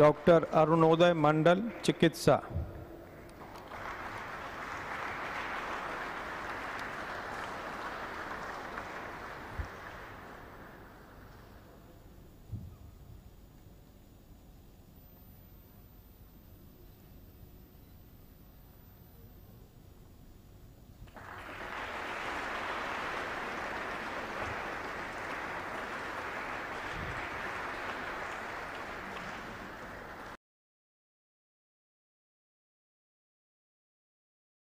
Doctor Arunoday मंडल चिकित्सा।